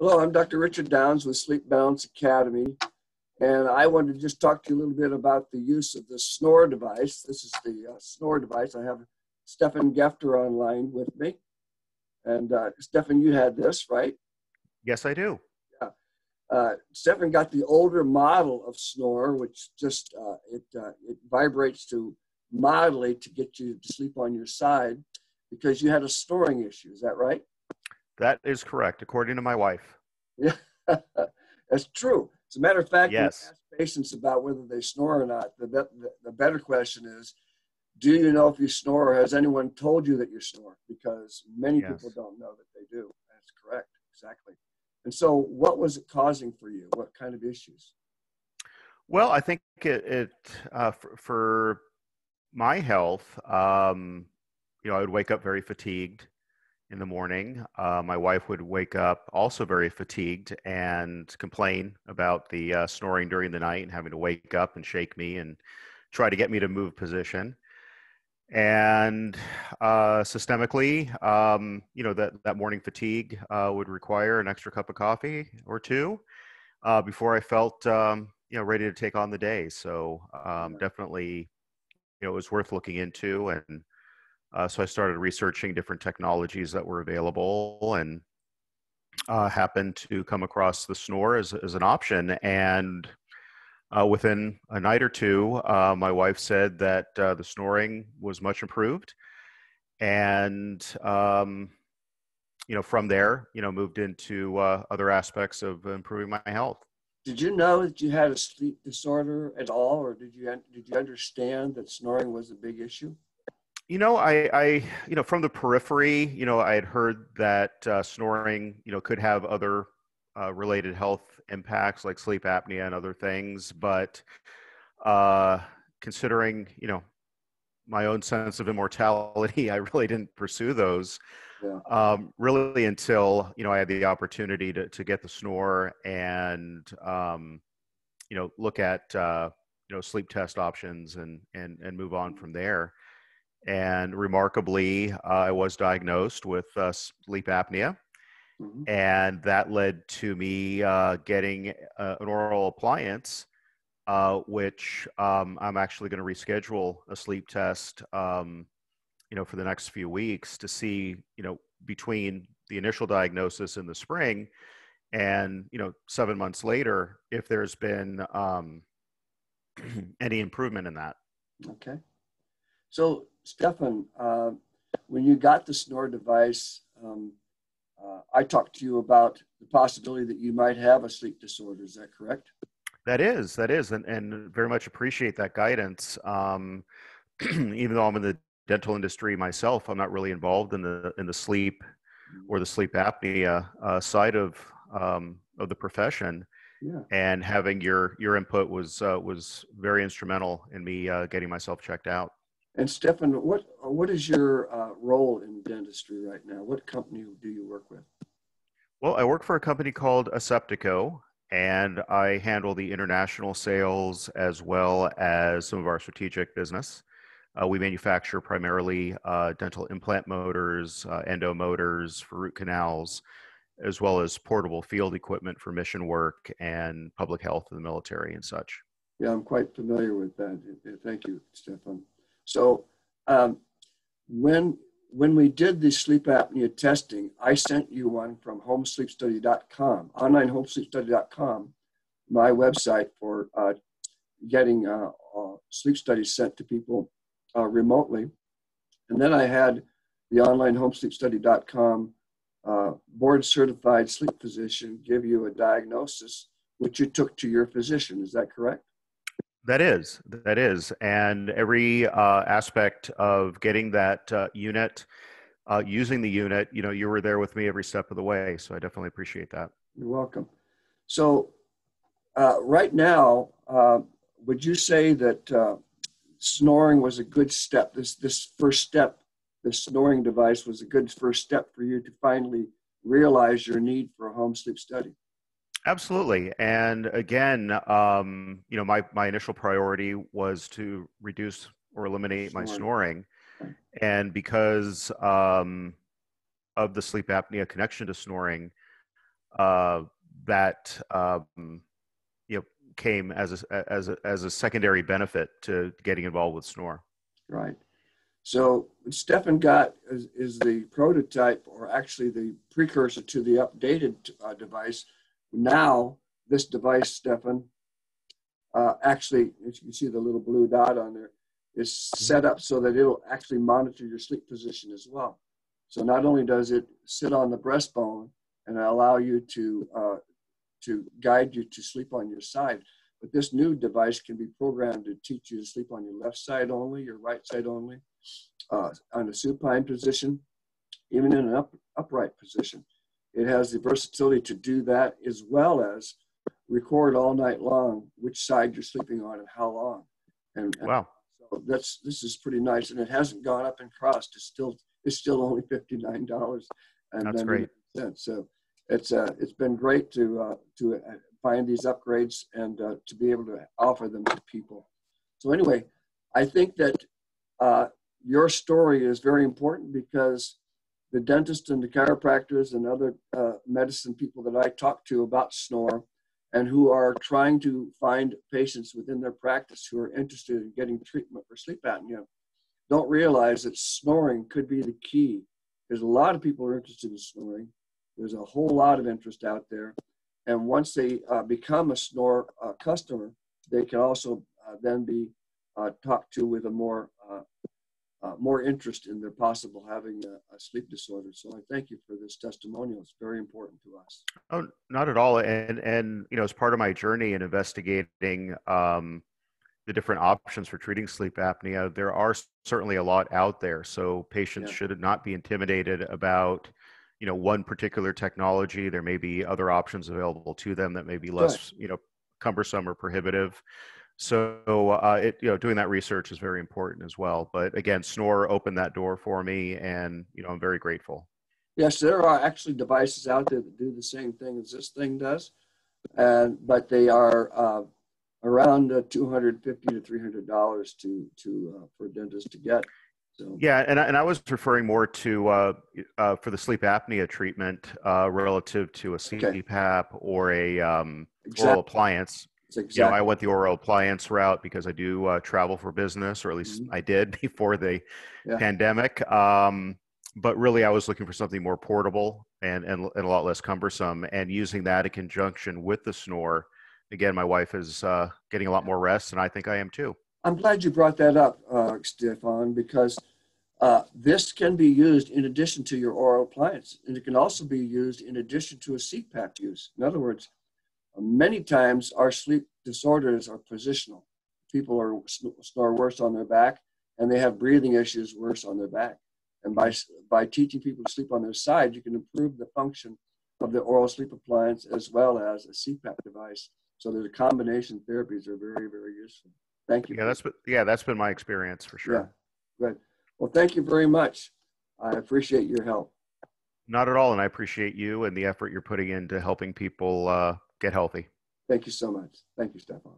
Hello, I'm Dr. Richard Downs with Sleep Balance Academy, and I wanted to just talk to you a little bit about the use of the SNOOOR device. This is the uh, SNOOOR device. I have Stefan Gefter online with me. And uh, Stefan, you had this, right? Yes, I do. Yeah. Uh, Stefan got the older model of SNOOOR, which just uh, it uh, it vibrates to mildly to get you to sleep on your side because you had a snoring issue. Is that right? That is correct, according to my wife. Yeah, that's true. As a matter of fact, yes. ask patients about whether they snore or not. The, the, the better question is, do you know if you snore or has anyone told you that you snore? Because many yes. people don't know that they do. That's correct, exactly. And so, what was it causing for you? What kind of issues? Well, I think it, it uh, for, for, my health, um, you know, I would wake up very fatigued in the morning. Uh, my wife would wake up also very fatigued and complain about the uh, snoring during the night and having to wake up and shake me and try to get me to move position. And uh, systemically, um, you know, that, that morning fatigue uh, would require an extra cup of coffee or two uh, before I felt, um, you know, ready to take on the day. So um, definitely, you know, it was worth looking into and uh, so I started researching different technologies that were available and uh, happened to come across the SNOOOR as, as an option. And uh, within a night or two, uh, my wife said that uh, the snoring was much improved. And, um, you know, from there, you know, moved into uh, other aspects of improving my health. Did you know that you had a sleep disorder at all, or did you did you understand that snoring was a big issue? You know, I, I, you know, from the periphery, you know, I had heard that uh, snoring, you know, could have other uh, related health impacts like sleep apnea and other things. But uh, considering, you know, my own sense of immortality, I really didn't pursue those. Yeah. Um, really until you know I had the opportunity to to get the SNOOOR and um, you know look at uh, you know sleep test options and and and move on from there. And remarkably, uh, I was diagnosed with uh, sleep apnea. Mm-hmm. And that led to me uh, getting uh, an oral appliance, uh, which um, I'm actually going to reschedule a sleep test, um, you know, for the next few weeks to see, you know, between the initial diagnosis in the spring and, you know, seven months later, if there's been um, any improvement in that. Okay. So Stefan, uh, when you got the SNOOOR device, um, uh, I talked to you about the possibility that you might have a sleep disorder. Is that correct? That is, that is, and, and very much appreciate that guidance. Um, even though I'm in the dental industry myself, I'm not really involved in the in the sleep mm-hmm. or the sleep apnea uh, side of um, of the profession. Yeah. And having your your input was uh, was very instrumental in me uh, getting myself checked out. And Stefan, what what is your uh, role in dentistry right now? What company do you work with? Well, I work for a company called Aseptico, and I handle the international sales as well as some of our strategic business. Uh, we manufacture primarily uh, dental implant motors, uh, endo motors for root canals, as well as portable field equipment for mission work and public health in the military and such. Yeah, I'm quite familiar with that. Thank you, Stefan. So um, when when we did the sleep apnea testing, I sent you one from homesleepstudy.com, onlinehomesleepstudy.com, my website for uh, getting uh, uh, sleep studies sent to people uh, remotely. And then I had the online homesleepstudy.com uh, board certified sleep physician give you a diagnosis, which you took to your physician. Is that correct? That is, that is, and every uh, aspect of getting that uh, unit, uh, using the unit, you know, you were there with me every step of the way. So I definitely appreciate that. You're welcome. So, uh, right now, uh, would you say that uh, snoring was a good step? This this first step, the snoring device was a good first step for you to finally realize your need for a home sleep study. Absolutely. And again, um, you know, my, my initial priority was to reduce or eliminate my snoring. And because um, of the sleep apnea connection to snoring, uh, that um, you know came as a, as a, as a secondary benefit to getting involved with SNOOOR. Right. So Stefan got is, is, the prototype, or actually the precursor to the updated uh, device. Now, this device, Stefan, uh, actually, as you can see the little blue dot on there, is set up so that it'll actually monitor your sleep position as well. So not only does it sit on the breastbone and allow you to uh, to guide you to sleep on your side, but this new device can be programmed to teach you to sleep on your left side only, your right side only, uh, on a supine position, even in an up, upright position. It has the versatility to do that as well as record all night long which side you're sleeping on and how long. And, wow. so that's this is pretty nice, and it hasn't gone up in cost. It's still it's still only fifty nine dollars. That's great. Cents. So it's uh, it's been great to uh, to uh, find these upgrades and uh, to be able to offer them to people. So anyway, I think that uh, your story is very important because the dentist and the chiropractors and other uh, medicine people that I talk to about SNOOOR and who are trying to find patients within their practice who are interested in getting treatment for sleep apnea don't realize that snoring could be the key. There's a lot of people are interested in snoring. There's a whole lot of interest out there. And once they uh, become a SNOOOR uh, customer, they can also uh, then be uh, talked to with a more uh, more interest in their possible having a, a, sleep disorder. So I thank you for this testimonial. It's very important to us. Oh, not at all. And and you know, as part of my journey in investigating um, the different options for treating sleep apnea, there are certainly a lot out there. So patients yeah. should not be intimidated about you know one particular technology. There may be other options available to them that may be less you know cumbersome or prohibitive. So uh, it, you know, doing that research is very important as well. But again, SNOOOR opened that door for me, and you know, I'm very grateful. Yes, there are actually devices out there that do the same thing as this thing does, and but they are uh, around uh, 250 to 300 dollars to to uh, for a dentist to get. So. Yeah, and I, and I was referring more to uh, uh, for the sleep apnea treatment uh, relative to a CPAP okay. or a um, exactly. oral appliance. Exactly. You know, I went the oral appliance route because I do uh, travel for business, or at least mm-hmm. I did before the yeah. pandemic. Um, but really, I was looking for something more portable and, and, and a lot less cumbersome. And using that in conjunction with the SNOOOR, again, my wife is uh, getting a lot more rest, and I think I am too. I'm glad you brought that up, uh, Stefan, because uh, this can be used in addition to your oral appliance, and it can also be used in addition to a CPAP use. In other words, Many times our sleep disorders are positional. People are snore worse on their back and they have breathing issues worse on their back. And by, by teaching people to sleep on their side, you can improve the function of the oral sleep appliance as well as a CPAP device. So there's a combination therapies are very, very useful. Thank you. Yeah, that's yeah, that's been my experience for sure. Yeah, good. Well, thank you very much. I appreciate your help. Not at all, and I appreciate you and the effort you're putting into helping people uh, get healthy. Thank you so much. Thank you, Stefan.